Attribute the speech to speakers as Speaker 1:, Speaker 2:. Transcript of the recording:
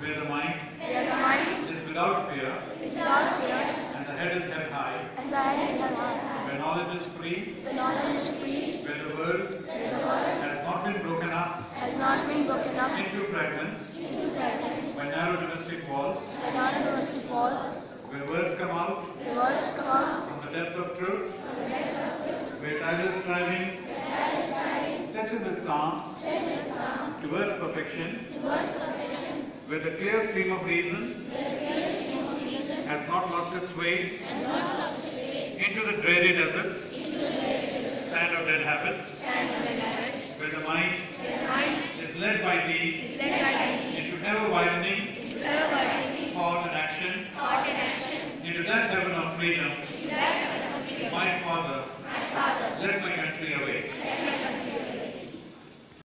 Speaker 1: where the mind
Speaker 2: where the mind
Speaker 1: is without fear
Speaker 2: is without fear.
Speaker 1: and the head is held high,
Speaker 2: and the head is held high,
Speaker 1: where knowledge is free,
Speaker 2: where knowledge is free,
Speaker 1: where the world
Speaker 2: where the world
Speaker 1: has not been broken up
Speaker 2: has not been broken up
Speaker 1: into fragments.
Speaker 2: into fragments,
Speaker 1: by narrow domestic walls,
Speaker 2: where non-domestic walls,
Speaker 1: where words come out
Speaker 2: where words come out
Speaker 1: from the depth of truth, where tireless striving stretches its arms towards perfection, where the clear stream of reason, stream of reason. Has not lost its way, lost its way. Into the dreary deserts, sand of dead habits,
Speaker 2: habits,
Speaker 1: where the mind, the
Speaker 2: mind
Speaker 1: is led by thee, into ever-widening thought and action, and action. Into that heaven of freedom. My, Father, my Father, let my country awake.